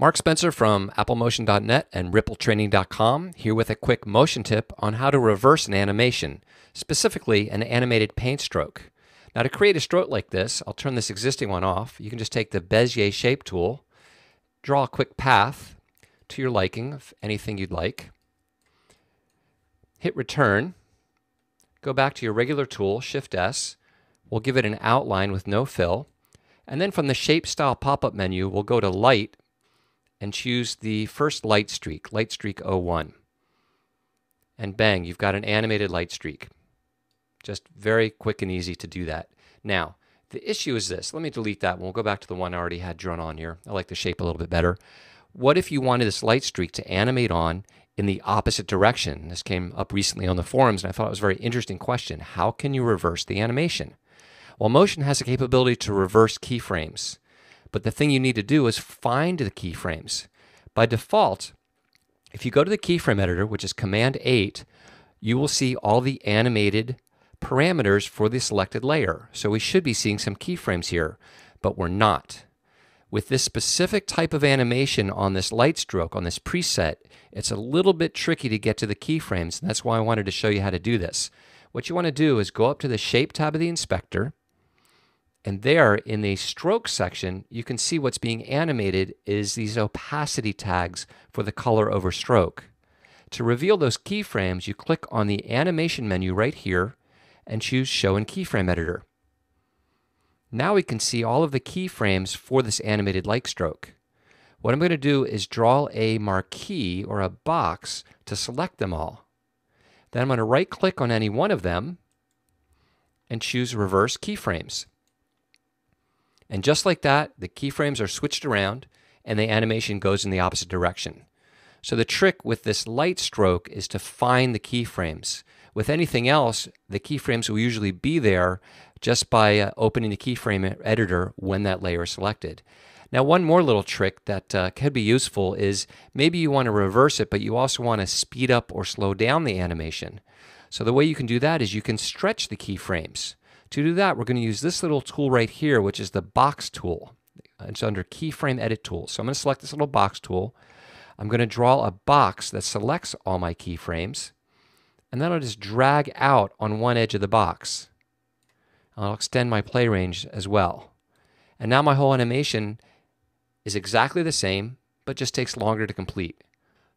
Mark Spencer from AppleMotion.net and RippleTraining.com here with a quick motion tip on how to reverse an animation, specifically an animated paint stroke. Now to create a stroke like this, I'll turn this existing one off. You can just take the Bezier Shape tool, draw a quick path to your liking of anything you'd like, hit return, go back to your regular tool, Shift S, we'll give it an outline with no fill, and then from the Shape Style pop-up menu, we'll go to Light and choose the first light streak, light streak 01. And bang, you've got an animated light streak. Just very quick and easy to do that. Now, the issue is this. Let me delete that one. We'll go back to the one I already had drawn on here. I like the shape a little bit better. What if you wanted this light streak to animate on in the opposite direction? This came up recently on the forums, and I thought it was a very interesting question. How can you reverse the animation? Well, Motion has the capability to reverse keyframes. But the thing you need to do is find the keyframes. By default, if you go to the keyframe editor, which is Command 8, you will see all the animated parameters for the selected layer. So we should be seeing some keyframes here, but we're not. With this specific type of animation on this light stroke, on this preset, it's a little bit tricky to get to the keyframes, and that's why I wanted to show you how to do this. What you want to do is go up to the Shape tab of the inspector, and there in the stroke section, you can see what's being animated is these opacity tags for the color over stroke. To reveal those keyframes, you click on the animation menu right here and choose Show in Keyframe Editor. Now we can see all of the keyframes for this animated light stroke. What I'm going to do is draw a marquee or a box to select them all. Then I'm going to right click on any one of them and choose Reverse Keyframes. And just like that, the keyframes are switched around and the animation goes in the opposite direction. So the trick with this light stroke is to find the keyframes. With anything else, the keyframes will usually be there just by uh, opening the keyframe editor when that layer is selected. Now, one more little trick that uh, could be useful is maybe you want to reverse it, but you also want to speed up or slow down the animation. So the way you can do that is you can stretch the keyframes. To do that, we're going to use this little tool right here, which is the box tool. It's under keyframe edit tools. So I'm going to select this little box tool. I'm going to draw a box that selects all my keyframes. And then I'll just drag out on one edge of the box. I'll extend my play range as well. And now my whole animation is exactly the same, but just takes longer to complete.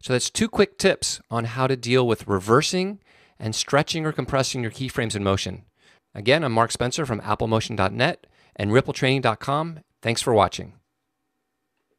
So that's two quick tips on how to deal with reversing and stretching or compressing your keyframes in motion. Again, I'm Mark Spencer from AppleMotion.net and RippleTraining.com. Thanks for watching.